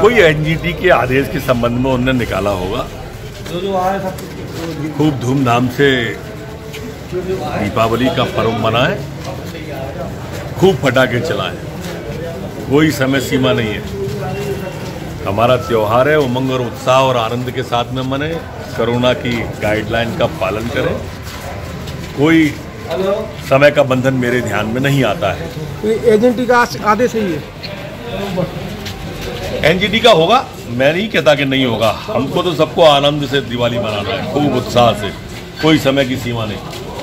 कोई एनजीटी के आदेश के संबंध में उन्होंने निकाला होगा? जो जो आए सब खूब धूमधाम से दीपावली का पर्व मनाएँ खूब पटाखे चलाएँ। कोई समय सीमा नहीं है। हमारा त्योहार है उमंग और उत्साह और आनंद के साथ में मने कोरोना की गाइडलाइन का पालन करें। कोई समय का बंधन मेरे ध्यान में नहीं आता है। एजेंटी का आदेश है। ये एनजीटी का होगा, मैं नहीं कहता कि नहीं होगा। हमको तो सबको आनंद से दिवाली मनाना है, खूब उत्साह से। कोई समय की सीमा नहीं।